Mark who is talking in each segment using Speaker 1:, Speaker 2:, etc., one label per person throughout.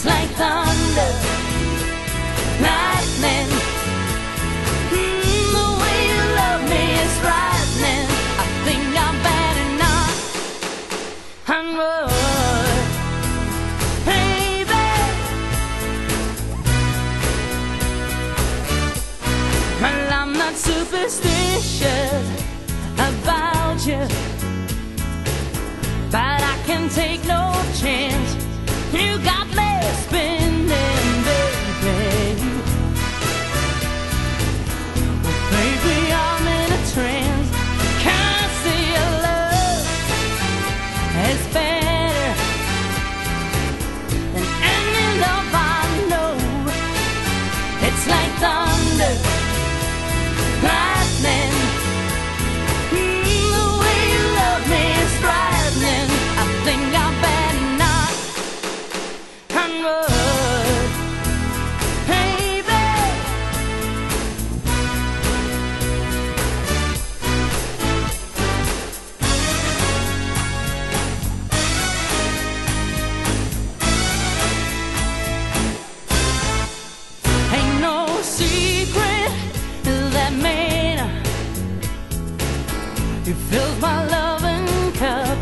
Speaker 1: It's like thunder, lightning. Hmm, the way you love me is. I think I'm better not. Baby. Well, I'm not superstitious about you fills my loving cup,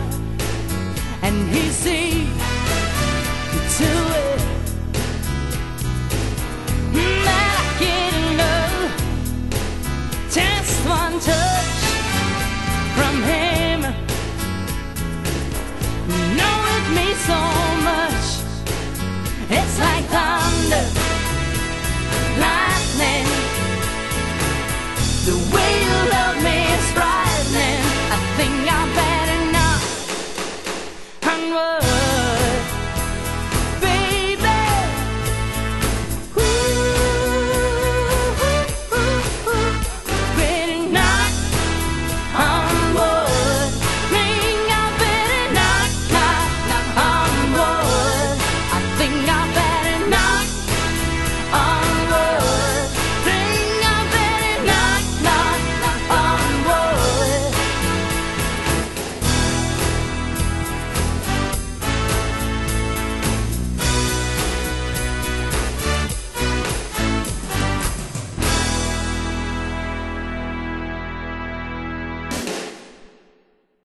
Speaker 1: and He sees to it that I get enough. Just one touch from Him, know it means so much. It's like thunder, lightning, the wind. onward.